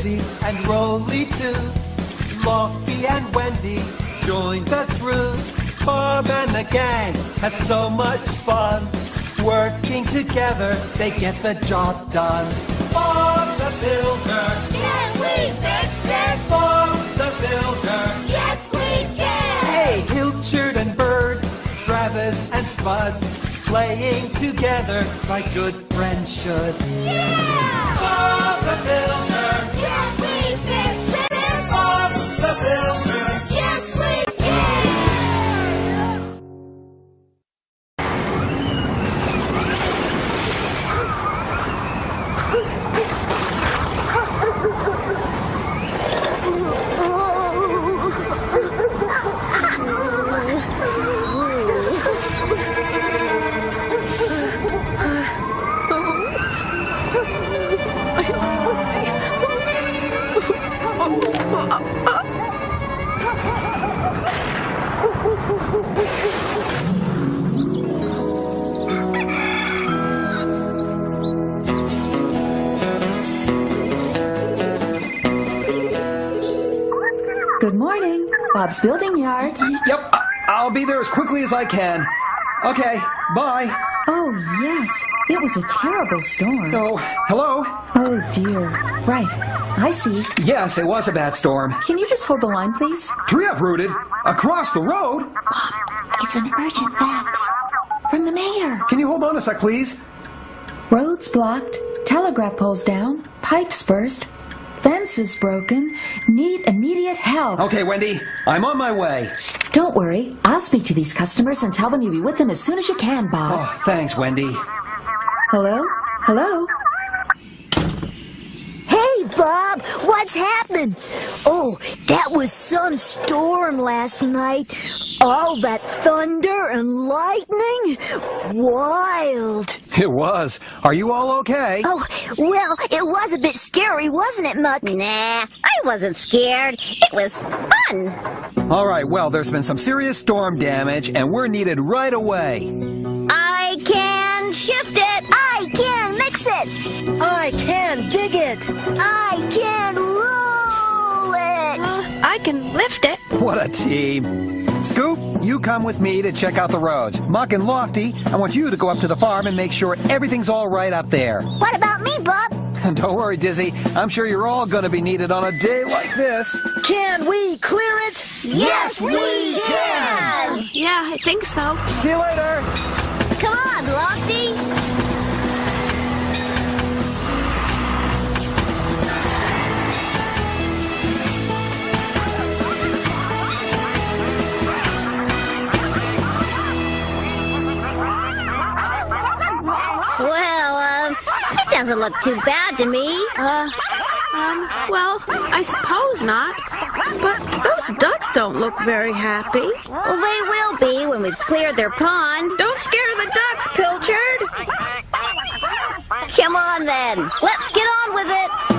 Dizzy and Roley too. Lofty and Wendy join the crew. Bob and the gang have so much fun. Working together, they get the job done. Bob the Builder, Can we fix it? Bob the Builder. Yes, we can! Hey, Pilchard and Bird, Travis and Spud, playing together like good friends should. Yeah! Bob the Builder, Can morning. Bob's Building Yard. Yep, I'll be there as quickly as I can. Okay, bye. Oh, yes. It was a terrible storm. Oh, hello? Oh, dear. Right. I see. Yes, it was a bad storm. Can you just hold the line, please? Tree uprooted? Across the road? Bob, It's an urgent fax. From the mayor. Can you hold on a sec, please? Roads blocked. Telegraph poles down. Pipes burst. Fences broken. Need immediate help. Okay, Wendy, I'm on my way. Don't worry. I'll speak to these customers and tell them you'll be with them as soon as you can, Bob. Oh, thanks, Wendy. Hello? Hello? Hey, Bob, what's happened? Oh, that was some storm last night. All that thunder and lightning. Wild. It was. Are you all okay? Oh, well, it was a bit scary, wasn't it, Muck? Nah, I wasn't scared. It was fun. All right, well, there's been some serious storm damage, and we're needed right away. I can shift it. I can mix it. I can dig it. I I can lift it. What a team. Scoop, you come with me to check out the roads. Muck and Lofty, I want you to go up to the farm and make sure everything's all right up there. What about me, Bob? Don't worry, Dizzy, I'm sure you're all going to be needed on a day like this. Can we clear it? Yes, we can. Yeah, I think so. See you later. Come on, Lofty. Doesn't look too bad to me. Uh, um, well, I suppose not. But those ducks don't look very happy. Well, they will be when we've cleared their pond. Don't scare the ducks, Pilchard. Come on then. Let's get on with it.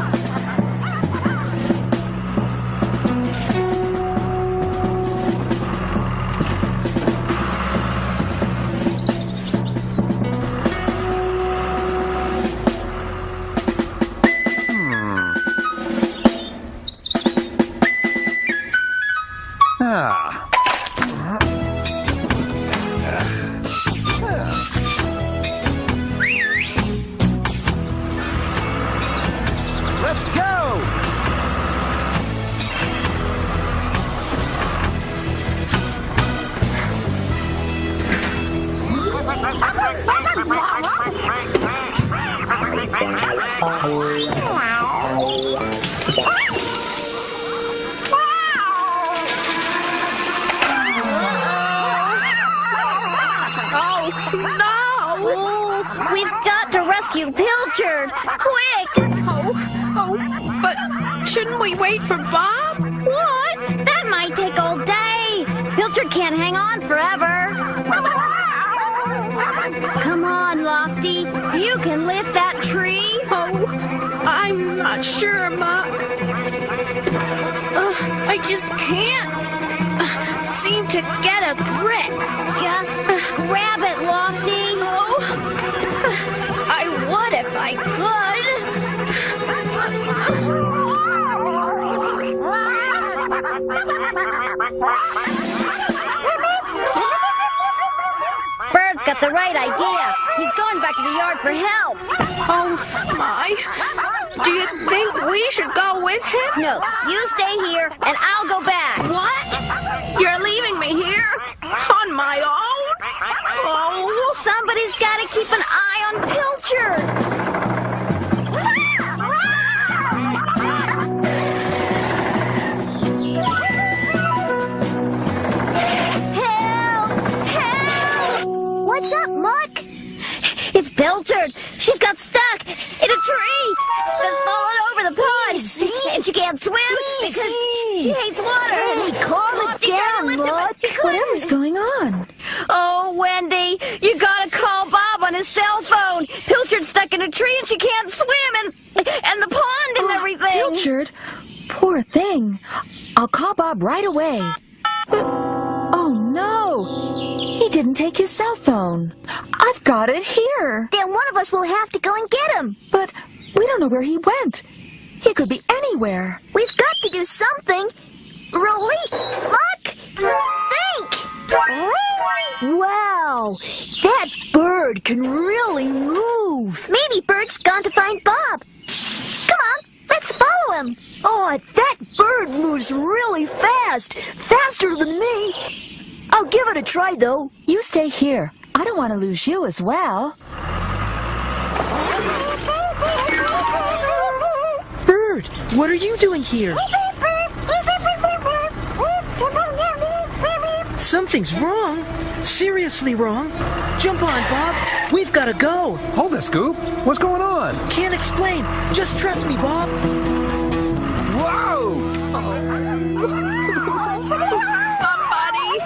Rescue Pilchard. Quick! Oh, oh, but shouldn't we wait for Bob? What? That might take all day. Pilchard can't hang on forever. Come on, Lofty. You can lift that tree. Oh, I'm not sure, Muck. Uh, I just can't uh, seem to get a grip. Just grab it, Lofty. Oh, if I could. Bird's got the right idea. He's going back to the yard for help. Oh, my. Do you think we should go with him? No, you stay here and I'll go back. What? You're leaving me here? On my own? Oh, Somebody's got to keep an eye on Pilchard. Help! Help! What's up, Muck? It's Pilchard. She's got stuck in a tree that's fallen over the pond. Easy. And she can't swim because she hates water. Hey, calm it Lofty tried to down, Muck. Whatever's going on? Tree and she can't swim, and and the pond and everything. Pilchard? Poor thing. I'll call Bob right away. But, oh no! He didn't take his cell phone. I've got it here. Then one of us will have to go and get him. But we don't know where he went. He could be anywhere. We've got to do something. Really? Muck? Think! Wow, that bird can really move. Maybe Bird's gone to find Bob. Come on, let's follow him. Oh, that bird moves really fast. Faster than me. I'll give it a try, though. You stay here. I don't want to lose you as well. Bird, what are you doing here? Something's wrong. Seriously wrong. Jump on, Bob. We've got to go. Hold it, Scoop. What's going on? Can't explain. Just trust me, Bob. Whoa! somebody,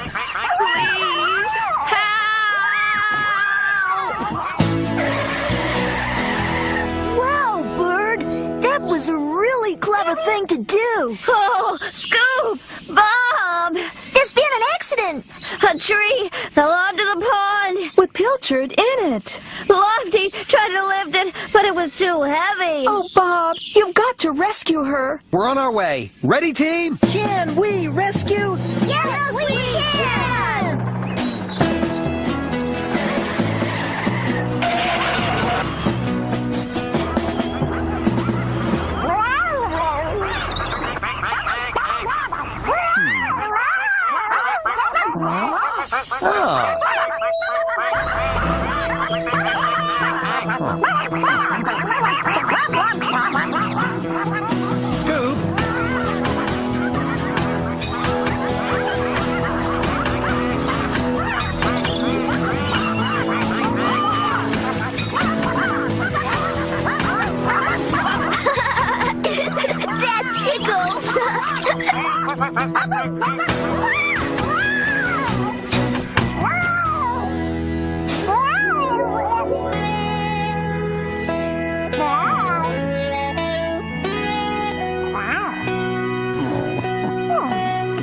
please help! Wow, Bird, that was a really clever thing to do. Oh, Scoop, Bob, There's been an accident. a tree fell onto the pond. With Pilchard in it. Lofty tried to lift it, but it was too heavy. Oh, Bob, you've got to rescue her. We're on our way. Ready, team? Can we rescue? Yes, we can. Ha ha ha!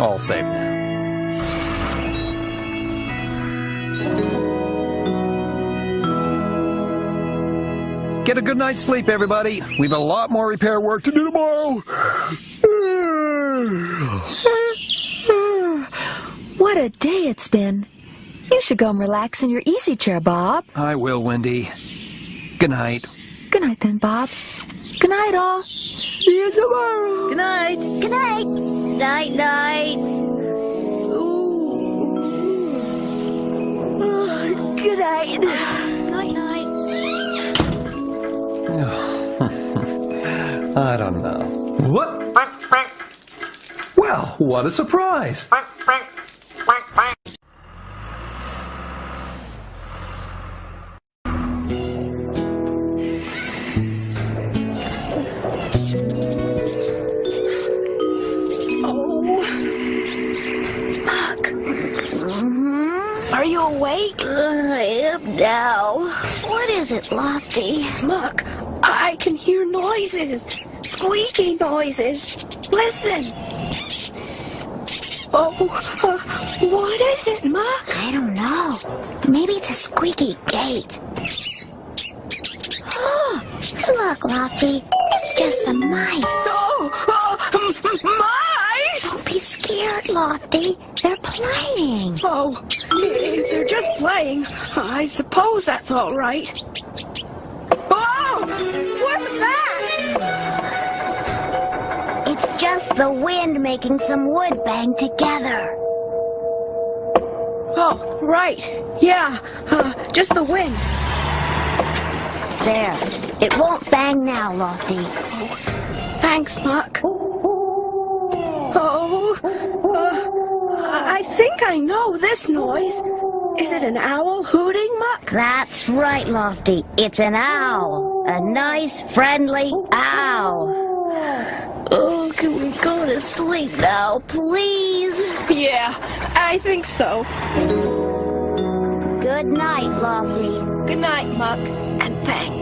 All safe now. Get a good night's sleep, everybody. We've a lot more repair work to do tomorrow. What a day it's been. You should go and relax in your easy chair, Bob. I will, Wendy. Good night. Good night, then, Bob. Good night, all. See you tomorrow. Good night. Good night. Night, night. Good night. Night, night. I don't know. What? Well, what a surprise. it, Lofty? Look, I can hear noises. Squeaky noises. Listen. Oh, uh, what is it, Muck? I don't know. Maybe it's a squeaky gate. Oh, Look, Lofty. It's just some mice. Oh, uh, m- mice! Don't be scared. scared, Lofty. They're playing. Oh, they're just playing. I suppose that's all right. Oh, what's that? It's just the wind making some wood bang together. Oh, right. Yeah, uh, just the wind. There. It won't bang now, Lofty. Thanks, Muck. Oh, think I know this noise. Is it an owl hooting, Muck? That's right, Lofty. It's an owl. A nice, friendly owl. Oh, can we go to sleep now, please? Yeah, I think so. Good night, Lofty. Good night, Muck, and thanks.